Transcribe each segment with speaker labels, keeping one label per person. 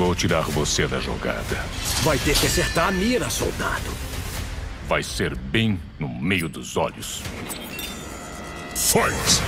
Speaker 1: Vou tirar você da jogada.
Speaker 2: Vai ter que acertar a mira, soldado.
Speaker 1: Vai ser bem no meio dos olhos.
Speaker 3: Fight!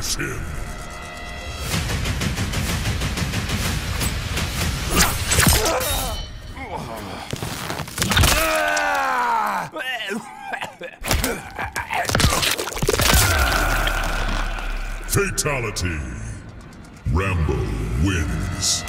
Speaker 3: Finish him! Fatality. Rambo wins.